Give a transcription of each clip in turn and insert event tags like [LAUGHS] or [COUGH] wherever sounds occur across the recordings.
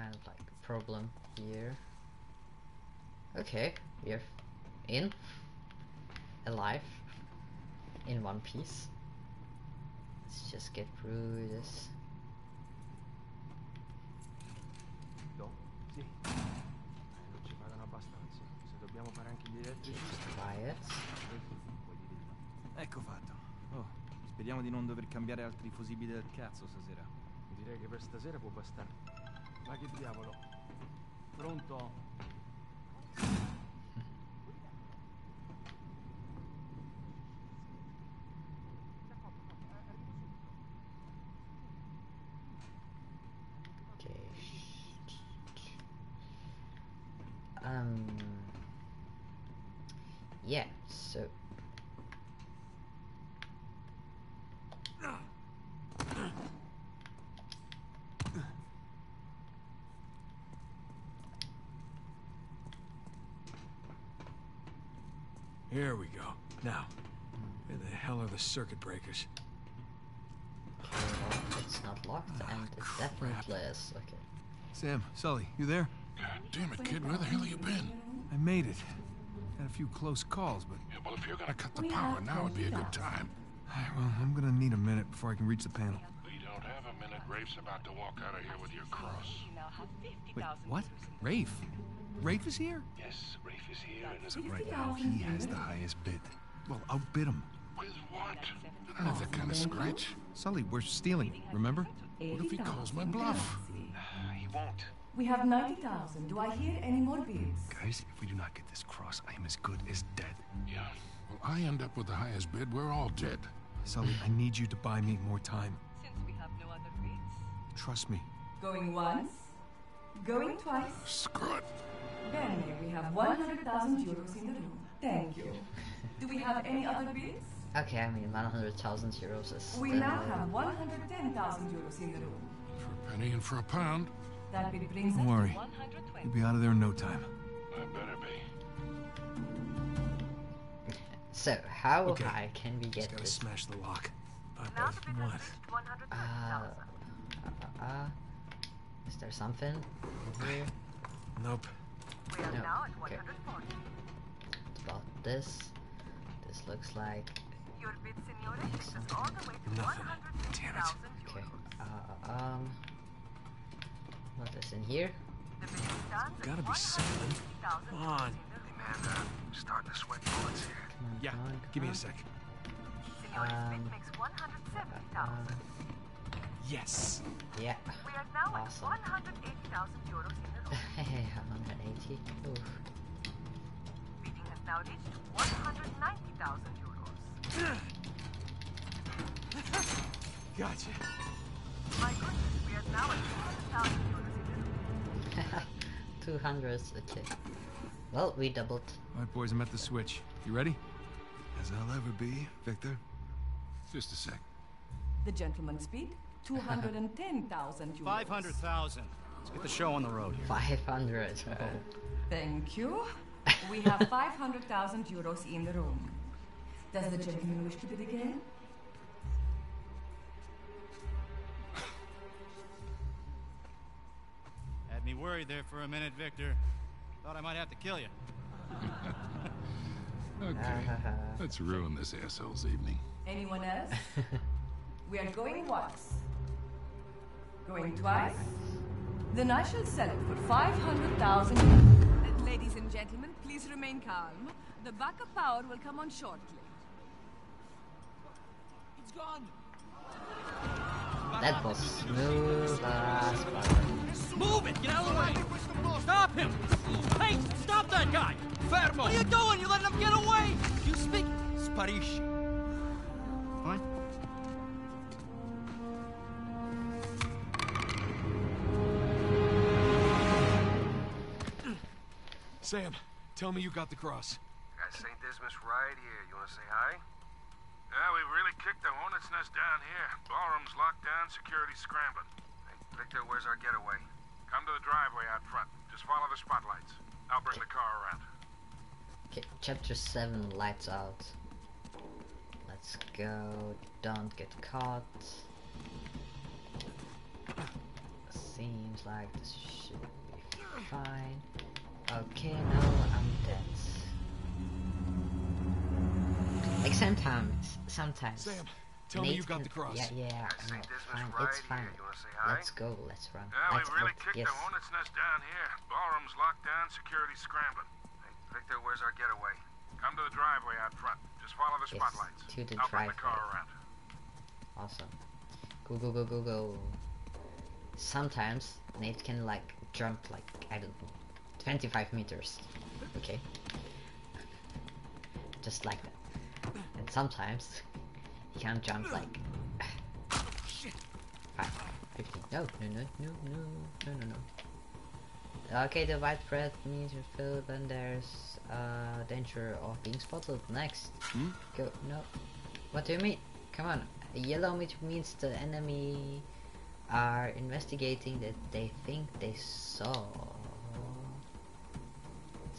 kind of like a problem here. Okay, we're in, alive, in one piece. Let's just get through this. Do? Sì. Non ci pagano abbastanza. Se dobbiamo fare anche gli elettrici, quiet. no. Ecco fatto. Oh, speriamo di non dover cambiare altri fusibili del cazzo stasera. Direi che per stasera può bastare. Ma che diavolo? Pronto? Um. Yeah. So. Here we go. Now, where the hell are the circuit breakers? It's not locked, ah, and it crap. definitely is. Okay. Sam, Sully, you there? God damn it, kid, where the hell have you been? I made it. Had a few close calls, but Yeah, well, if you're gonna cut the power, now would be a good time. Alright, well, I'm gonna need a minute before I can reach the panel. We don't have a minute. Rafe's about to walk out of here with your cross. Wait, what? Rafe? Rafe is here? Yes, Rafe is here, and as Right now, he has the highest bid. Well, outbid him. with what? I don't have that kind of scratch. Sully, we're stealing, remember? What if he calls my bluff? [SIGHS] He won't. We have 90,000. Do I hear any more bids? Guys, if we do not get this cross, I am as good as dead. Yeah. Well, I end up with the highest bid. We're all dead. Sully, I need you to buy me more time. Trust me. Going once? Going twice? Screw it. Then we have 100,000 euros in the room. Thank you. Do we have any other bids? Okay, I mean, 100,000 euros is. We now uh, have 110,000 euros in the room. For a penny and for a pound. That bid brings Don't us worry. 120. You'll be out of there in no time. I better be. [LAUGHS] So, how Okay. high can we Just get gotta this? smash the lock. Uh, Now but the bid what? has reached 130,000. Uh, uh, uh, is there something in here? Nope. we are no, now at okay. 140. What about this? This looks like. Your bid, signore, takes us all the way to Nothing. 150,000 Damn it. Okay. euros. Uh, um. What is in here? The bid stands Gotta be something. 150,000 Come on. in. Hey, man, uh, starting to sweat bullets here. Come on, Yeah, come on, give me a sec. Signore's Um, bid makes 170,000. Yes. on. Yeah. we are now awesome. at 180,000 euros in the [LAUGHS] room. Hey, 180. Oof. Bidding has now reached 190,000 euros. [LAUGHS] Gotcha. My goodness, we are now at 200,000 euros in the room. 200. Okay. Well, we doubled. All right, boys, I'm at the switch. You ready? As I'll ever be, Victor. Just a sec. The gentleman's bid 210,000 euros. 500,000. Let's get the show on the road here. 500. Oh. Thank you. We have [LAUGHS] 500,000 euros in the room. Does the gentleman wish to bid again? Had me worried there for a minute, Victor. Thought I might have to kill you. [LAUGHS] Okay. Let's ruin this asshole's evening. Anyone else? [LAUGHS] we are going once. Going twice? Then I shall sell it for 500,000. Uh, Ladies and gentlemen, please remain calm. The backup power will come on shortly. It's gone. That was smooth as butter. Move it! Get out of the way! Stop him! Hey, stop that guy! Fermo! What are you doing? You letting him get away! You speak Spanish. Sam, tell me you got the cross. Got St. Dismas right here. You wanna say hi? Yeah, we really kicked the hornet's nest down here. Ballroom's locked down, security scrambling. Hey, Victor, where's our getaway? Come to the driveway out front. Just follow the spotlights. I'll bring the car around. Okay, chapter 7 lights out. Let's go. Don't get caught. Seems like this should be fine. Okay, now I'm dead. Like sometimes, sometimes. Sam, tell me Nate you got the cross. Yeah, yeah, no, fine, right it's fine. You wanna say hi? Let's go, let's run. Yeah, let's we really out, kicked yes. the hornet's nest down here. Ballroom's locked down, security scrambling. Hey, Victor, where's our getaway? Come to the driveway out front. Just follow the Yes, spotlights. to the I'll bring the car driveway. around. Awesome. Go, go, go, go, go. Sometimes Nate can like jump like, I don't know, 25 meters. Okay. Just like that. And sometimes he can jump like [SIGHS] five, 15. No, no, no, no, no, no, no, no. Okay, the white breath means you feel when there's uh, danger of being spotted. Next. Hmm? Go. No. What do you mean? Come on. Yellow means the enemy are investigating that they think they saw.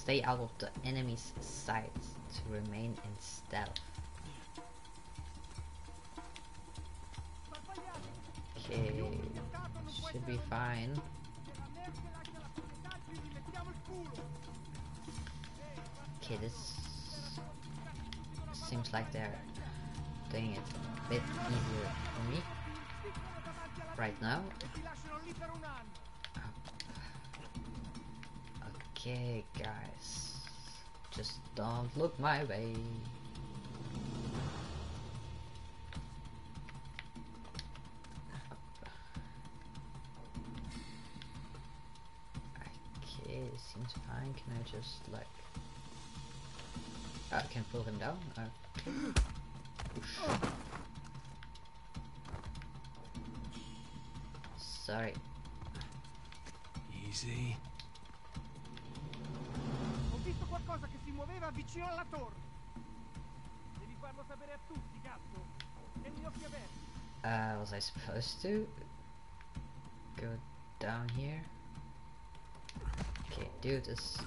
Stay out of the enemy's sight to remain in stealth. Okay, should be fine. Okay, this seems like they're doing it a bit easier for me right now. Okay, guys, just don't look my way. Okay, seems fine. Can I just like? I can pull him down. Uh, sorry. Easy. Ho visto qualcosa che si muoveva vicino alla torre. Devi farlo sapere a tutti, cazzo. E gli occhi aperti. Uh, was I supposed to go down here? Okay, do this.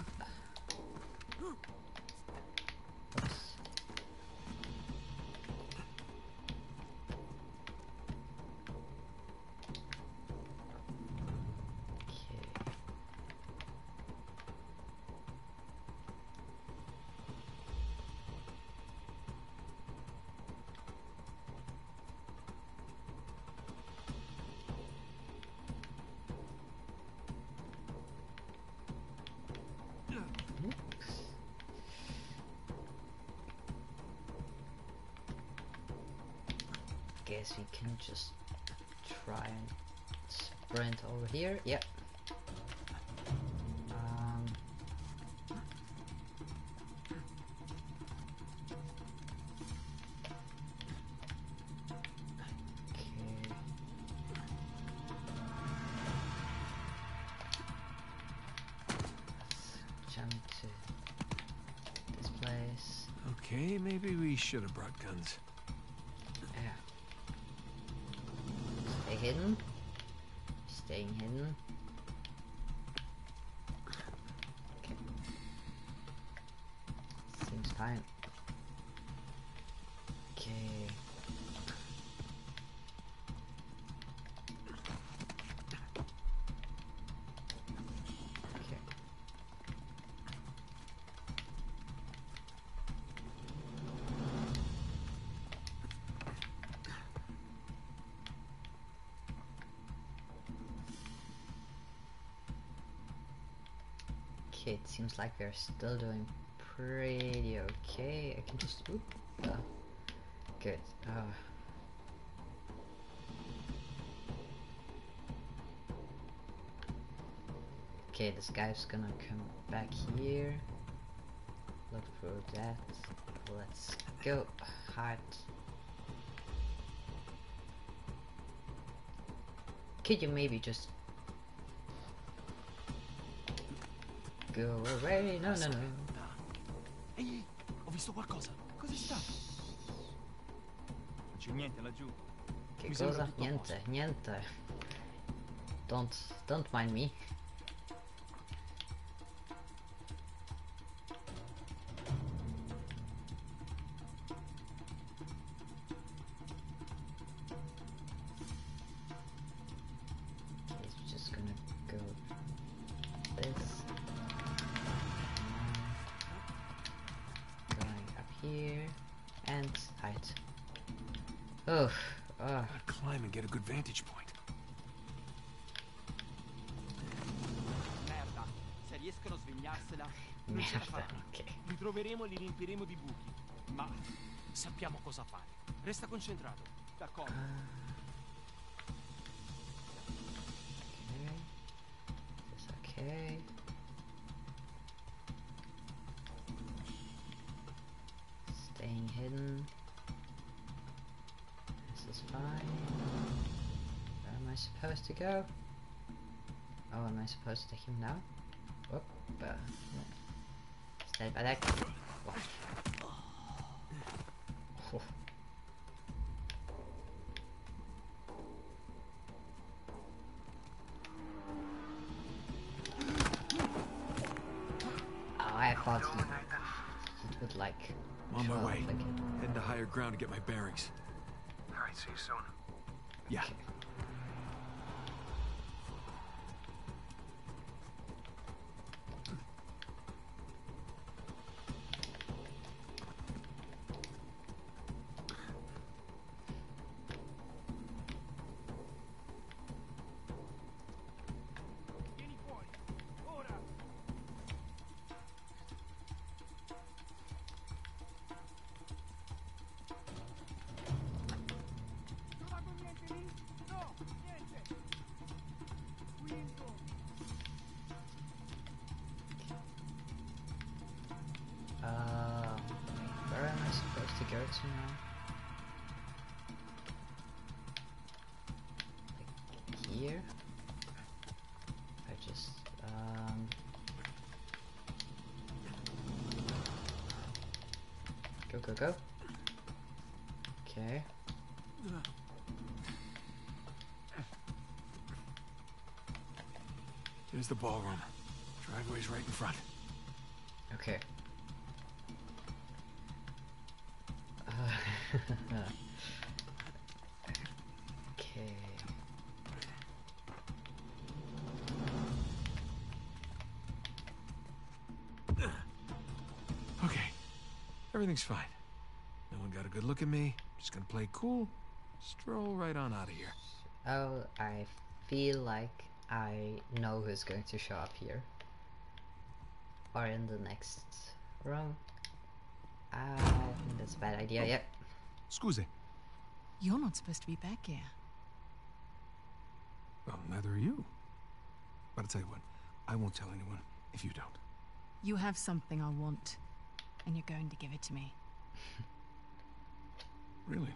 Guess we can just try and sprint over here. Yep. Um, okay. Let's jump to this place. Okay, maybe we should have brought guns. Yeah. Stay hidden. Staying hidden. Okay. Seems fine. Okay, it seems like we're still doing pretty okay. I can just oop. Uh, good. Uh, okay, this guy's gonna come back here. Look for that. Let's go. Hide. Could you maybe just go away? No, no, no. Ehi, ho visto qualcosa. Cos'è stato? Non c'è niente laggiù. Che cosa? Niente, niente. Don't, don't mind me. Oh, ah, Gotta climb and get a good vantage point. Merda, se riescono a svegliarsela, non ce la merda, faranno. ok. Li troveremo e li riempiremo di buchi. Ma sappiamo cosa fare. Resta concentrato. D'accordo. Okay. Is okay. Staying hidden. Fine. Where am I supposed to go? Oh, am I supposed to take him now? Whoop, uh, no. Stay by that. Oh. Oh, I thought it would like. I'm on my way. Heading to higher ground to get my bearings. See you soon. Yeah. Supposed go to now? Like here? I just um. Go go go. Okay. Here's the ballroom. Driveway's right in front. Okay. Uh, okay. Okay. Everything's fine. No one got a good look at me. Just gonna play cool. Stroll right on out of here. Oh, I feel like I know who's going to show up here. Or in the next room. I think that's a bad idea. Oh. Yep. Scusi. You're not supposed to be back here. Well, neither are you. But I'll tell you what. I won't tell anyone if you don't. You have something I want, and you're going to give it to me. [LAUGHS] Really?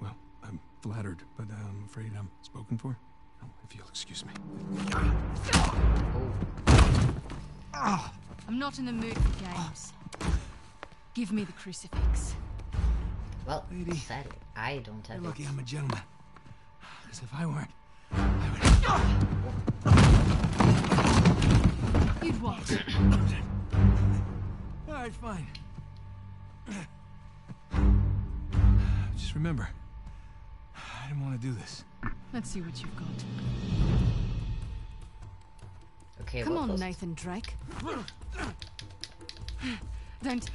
Well, I'm flattered, but I'm afraid I'm spoken for. Oh, if you'll excuse me. Oh, I'm not in the mood for games. Ah! Give me the crucifix. well, Lady. sadly, I don't have You're lucky. I'm a gentleman. Because if I weren't, You'd what? All right, fine. Just remember, I didn't want to do this. Let's see what you've got. Okay, Come what on, was- Nathan Drake. Don't.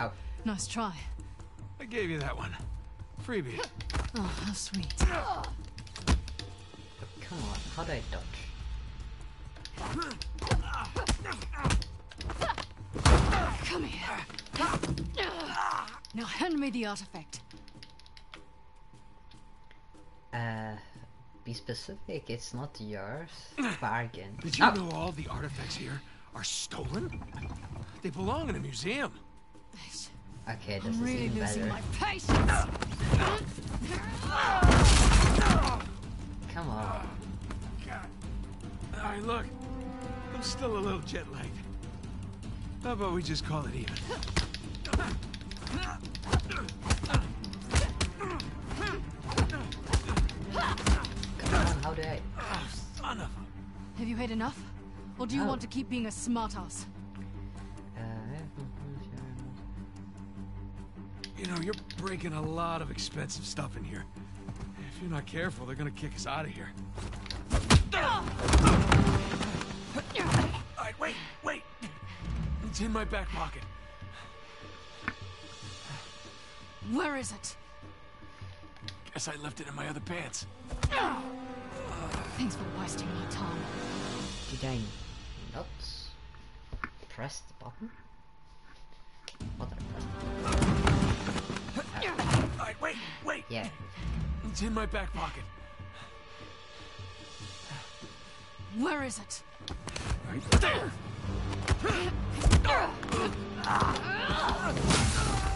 Oh, Nice try. I gave you that one. Freebie. Oh, how sweet. come on. How do I dodge? Come here. Now hand me the artifact. Uh, be specific. It's not yours. [LAUGHS] Bargain. Did you Oh, know all the artifacts here are stolen? They belong in a museum. Okay, this I'm is really even losing better. my patience. Come on. All right, look. I'm still a little jet lagged. How about we just call it even? Come on. How do I? Son of a... Have you had enough? Or do you No. want to keep being a smartass? You know, you're breaking a lot of expensive stuff in here. If you're not careful, they're gonna kick us out of here. Alright, wait, wait! It's in my back pocket. Where is it? Guess I left it in my other pants. Thanks for wasting my time. Did I not press the button? What Wait, wait. Yeah. It's in my back pocket. Where is it? Right there. Ah.